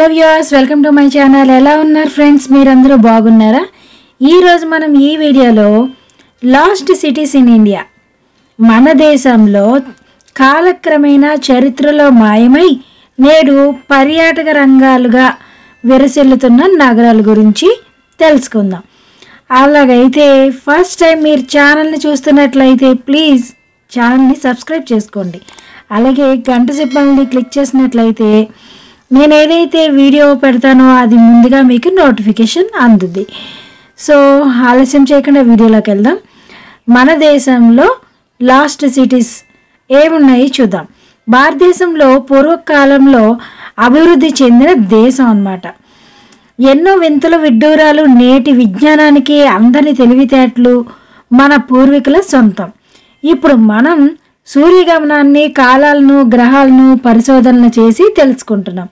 Hello viewers welcome to my channel ఎలా ఉన్నారు friends మీరందరూ బాగున్నారా? ఈరోజు మనం ఈ వీడియోలో లాస్ట్ సిటీస్ ఇన్ ఇండియా మన దేశంలో కాలక్రమేణా చరిత్రలో మాయమై నేడు పర్యాటక రంగాలుగా విరసిల్లుతున్న నగరాల గురించి తెలుసుకుందాం. అలాగైతే ఫస్ట్ టైం మీరు ఛానల్ని చూస్తున్నట్లయితే ప్లీజ్ ఛానల్ని సబ్స్క్రైబ్ చేసుకోండి. అలాగే గంట సిబ్బల్ని క్లిక్ చేసినట్లయితే నేను ఏదైతే వీడియో పెడతానో అది ముందుగా మీకు నోటిఫికేషన్ అందుద్ది. సో ఆలస్యం చేయకుండా వీడియోలోకి వెళ్దాం. మన దేశంలో లాస్ట్ సిటీస్ ఏమున్నాయి చూద్దాం. భారతదేశంలో పూర్వకాలంలో అభివృద్ధి చెందిన దేశం అన్నమాట. ఎన్నో వింతల విడ్డూరాలు నేటి విజ్ఞానానికి అందని తెలివితేటలు మన పూర్వీకుల సొంతం. ఇప్పుడు మనం సూర్యగమనాన్ని కాలాలను గ్రహాలను పరిశోధనలు చేసి తెలుసుకుంటున్నాం.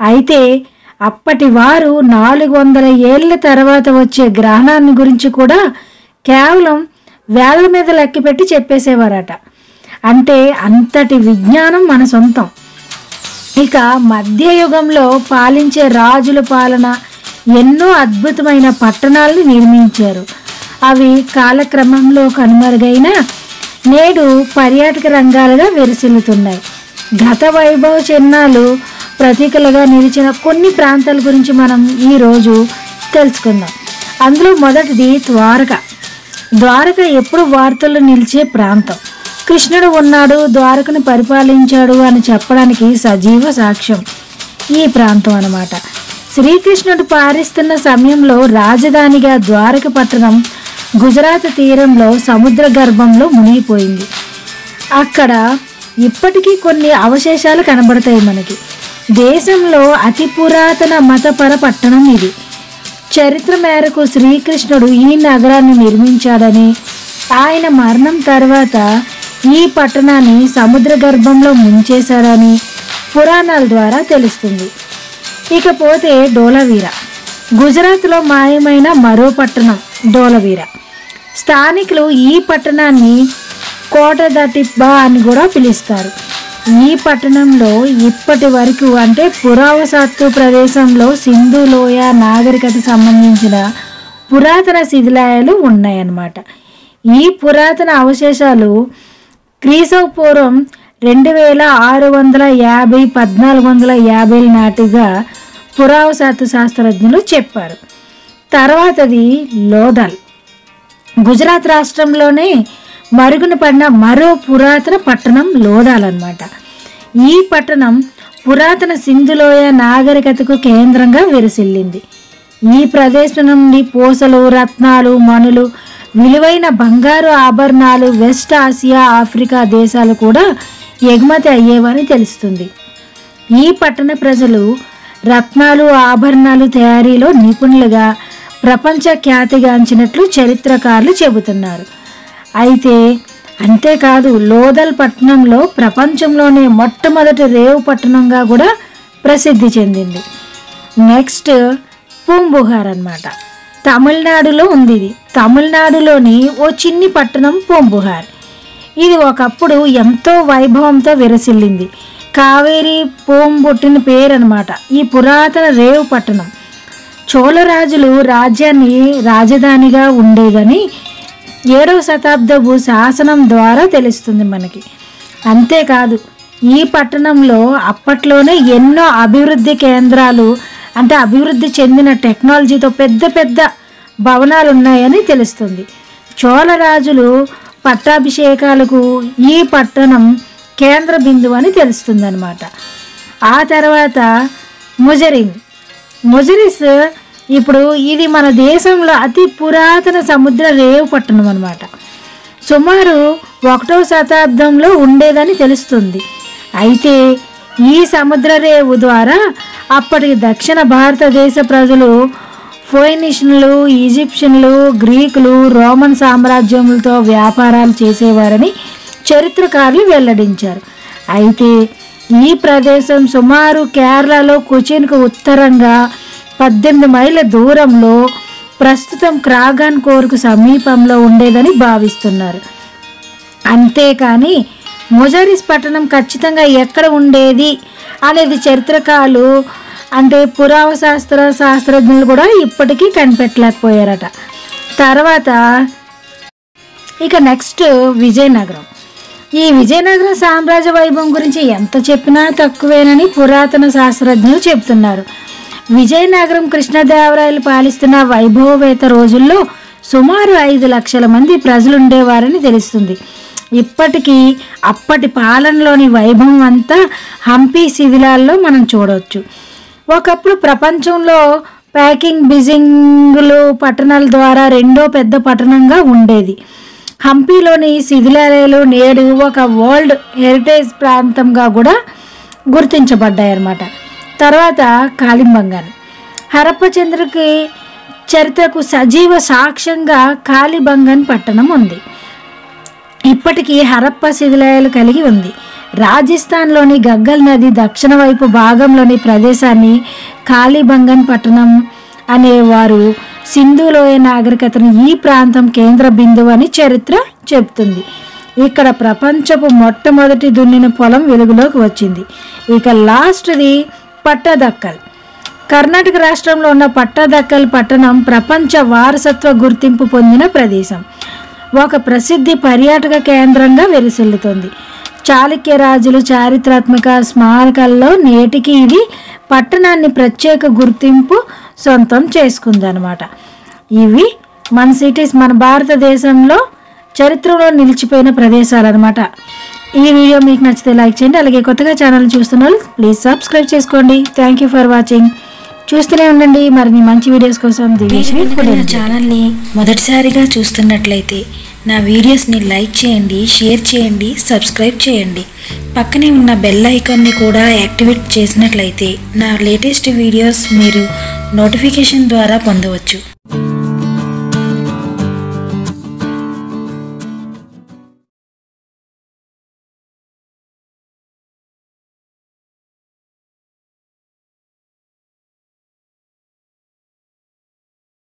అయితే అప్పటి వారు నాలుగు వందల ఏళ్ళ తర్వాత వచ్చే గ్రహణాన్ని గురించి కూడా కేవలం వేల మీద లెక్కపెట్టి చెప్పేసేవారట. అంటే అంతటి విజ్ఞానం మన సొంతం. ఇక మధ్యయుగంలో పాలించే రాజుల పాలన ఎన్నో అద్భుతమైన పట్టణాలను నిర్మించారు. అవి కాలక్రమంలో కనుమరుగైన నేడు పర్యాటక రంగాలుగా విరసిల్లుతున్నాయి గత వైభవ చిహ్నాలు ప్రతీకలుగా నిలిచిన కొన్ని ప్రాంతాల గురించి మనం ఈరోజు తెలుసుకుందాం. అందులో మొదటిది ద్వారక. ద్వారక ఎప్పుడు వార్తల్లో నిలిచే ప్రాంతం. కృష్ణుడు ఉన్నాడు ద్వారకను పరిపాలించాడు అని చెప్పడానికి సజీవ సాక్ష్యం ఈ ప్రాంతం అన్నమాట. శ్రీకృష్ణుడు పారిస్తున్న సమయంలో రాజధానిగా ద్వారక పట్టణం గుజరాత్ తీరంలో సముద్ర గర్భంలో మునిగిపోయింది. అక్కడ ఇప్పటికీ కొన్ని అవశేషాలు కనబడతాయి మనకి. దేశంలో అతి పురాతన మతపర పట్టణం ఇది. చరిత్ర మేరకు శ్రీకృష్ణుడు ఈ నగరాన్ని నిర్మించాడని ఆయన మరణం తర్వాత ఈ పట్టణాన్ని సముద్ర గర్భంలో ముంచేశాడని పురాణాల ద్వారా తెలుస్తుంది. ఇకపోతే డోలవీర. గుజరాత్లో మాయమైన మరో పట్టణం డోలవీర. స్థానికులు ఈ పట్టణాన్ని కోట దటిబ్బా అని కూడా పిలుస్తారు. ఈ పట్టణంలో ఇప్పటి వరకు అంటే పురావసత్తు ప్రదేశంలో సింధు లోయ నాగరికత సంబంధించిన పురాతన శిథిలాయాలు ఉన్నాయన్నమాట. ఈ పురాతన అవశేషాలు క్రీస్తు పూర్వం రెండు వేల ఆరు వందల యాభై పద్నాలుగు వందల యాభై నాటిగా పురావసత్తు శాస్త్రజ్ఞులు చెప్పారు. తర్వాతది లోదల్. గుజరాత్ రాష్ట్రంలోనే మరుగున పడిన మరో పురాతన పట్టణం లోదాల్ ఈ పట్టణం పురాతన సింధులోయ నాగరికతకు కేంద్రంగా విరసిల్లింది. ఈ ప్రదేశం నుండి పూసలు రత్నాలు మణులు విలువైన బంగారు ఆభరణాలు వెస్ట్ ఆసియా ఆఫ్రికా దేశాలు కూడా ఎగుమతి అయ్యేవని తెలుస్తుంది. ఈ పట్టణ ప్రజలు రత్నాలు ఆభరణాలు తయారీలో నిపుణులుగా ప్రపంచ ఖ్యాతిగాంచినట్లు చరిత్రకారులు చెబుతున్నారు. అయితే అంతేకాదు లోదల్ పట్టణంలో ప్రపంచంలోనే మొట్టమొదటి రేవు పట్టణంగా కూడా ప్రసిద్ధి చెందింది. నెక్స్ట్ పూంబుహార్ అన్నమాట. తమిళనాడులో ఉంది ఇది. తమిళనాడులోని ఓ చిన్ని పట్టణం పూంబుహార్. ఇది ఒకప్పుడు ఎంతో వైభవంతో విరసిల్లింది. కావేరి పూంబుట్టిన పేరు అనమాట ఈ పురాతన రేవు పట్టణం. చోళరాజులు రాజ్యాన్ని రాజధానిగా ఉండేదని ఏడవ శతాబ్దపు శాసనం ద్వారా తెలుస్తుంది మనకి. అంతేకాదు ఈ పట్టణంలో అప్పట్లోనే ఎన్నో అభివృద్ధి కేంద్రాలు అంటే అభివృద్ధి చెందిన టెక్నాలజీతో పెద్ద పెద్ద భవనాలు ఉన్నాయని తెలుస్తుంది. చోళరాజులు పట్టాభిషేకాలకు ఈ పట్టణం కేంద్ర బిందువు అని తెలుస్తుంది అనమాట ఆ తర్వాత ముజరింగ్ ముజరిస్ ఇప్పుడు ఇది మన దేశంలో అతి పురాతన సముద్ర రేవు పట్టణం అనమాట సుమారు ఒకటవ శతాబ్దంలో ఉండేదని తెలుస్తుంది. అయితే ఈ సముద్ర రేవు ద్వారా అప్పటి దక్షిణ భారతదేశ ప్రజలు ఫోయినిషన్లు ఈజిప్షియన్లు గ్రీకులు రోమన్ సామ్రాజ్యములతో వ్యాపారాలు చేసేవారని చరిత్రకారులు వెల్లడించారు. అయితే ఈ ప్రదేశం సుమారు కేరళలో కుచిన్కు ఉత్తరంగా పద్దెనిమిది మైళ్ళ దూరంలో ప్రస్తుతం క్రాగాన్ కోర్కు సమీపంలో ఉండేదని భావిస్తున్నారు. అంతేకాని మొజారిస్ పట్టణం ఖచ్చితంగా ఎక్కడ ఉండేది అనేది చరిత్రకాలు అంటే పురావ శాస్త్ర శాస్త్రజ్ఞులు కూడా ఇప్పటికీ కనిపెట్టలేకపోయారట. తర్వాత ఇక నెక్స్ట్ విజయనగరం. ఈ విజయనగర సామ్రాజ్య వైభవం గురించి ఎంత చెప్పినా తక్కువేనని పురాతన శాస్త్రజ్ఞులు చెబుతున్నారు. విజయనగరం కృష్ణదేవరాయలు పాలిస్తున్న వైభవవేత రోజుల్లో సుమారు ఐదు లక్షల మంది ప్రజలు ఉండేవారని తెలుస్తుంది. ఇప్పటికీ అప్పటి పాలనలోని వైభవం అంతా హంపి శిథిలాల్లో మనం చూడవచ్చు ఒకప్పుడు ప్రపంచంలో ప్యాకింగ్ బిజింగ్లు పట్టణాల ద్వారా రెండో పెద్ద పట్టణంగా ఉండేది. హంపీలోని శిథిలాలయాలు నేడు ఒక వరల్డ్ హెరిటేజ్ ప్రాంతంగా కూడా గుర్తించబడ్డాయన్నమాట. తర్వాత కాలింబంగాన్ హరప్ప చంద్రకి చరిత్రకు సజీవ సాక్ష్యంగా కాలిబంగన్ పట్టణం ఉంది. ఇప్పటికీ హరప్ప శిథిలాయాలు కలిగి ఉంది. రాజస్థాన్లోని గగ్గల్ నది దక్షిణ వైపు భాగంలోని ప్రదేశాన్ని కాళీబంగన్ పట్టణం అనేవారు సింధులోయ నాగరికతను ఈ ప్రాంతం కేంద్ర బిందువు అని చరిత్ర చెబుతుంది. ఇక్కడ ప్రపంచపు మొట్టమొదటి దున్నిన పొలం వెలుగులోకి వచ్చింది. ఇక లాస్ట్ది పట్టదక్కల్. కర్ణాటక రాష్ట్రంలో ఉన్న పట్టదక్కల్ పట్టణం ప్రపంచ వారసత్వ గుర్తింపు పొందిన ప్రదేశం. ఒక ప్రసిద్ధి పర్యాటక కేంద్రంగా వెలిసిల్లుతుంది. చాళుక్య రాజులు చారిత్రాత్మక స్మారకాల్లో నేటికి ఇది పట్టణాన్ని ప్రత్యేక గుర్తింపు సొంతం చేసుకుందనమాట. ఇవి మన సిటీస్ మన భారతదేశంలో చరిత్రలో నిలిచిపోయిన ప్రదేశాలు అనమాట ఈ వీడియో మీకు నచ్చితే లైక్ చేయండి అలాగే కొత్తగా ఛానల్ చూస్తున్న వాళ్ళు ప్లీజ్ సబ్స్క్రైబ్ చేసుకోండి. థ్యాంక్ యూ ఫర్ వాచింగ్ చూస్తూనే ఉండండి మరిన్ని మంచి వీడియోస్ కోసం ఛానల్ని మొదటిసారిగా చూస్తున్నట్లయితే నా వీడియోస్ని లైక్ చేయండి షేర్ చేయండి సబ్స్క్రైబ్ చేయండి. పక్కనే ఉన్న బెల్ ఐకాన్ని కూడా యాక్టివేట్ చేసినట్లయితే నా లేటెస్ట్ వీడియోస్ మీరు నోటిఫికేషన్ ద్వారా పొందవచ్చు.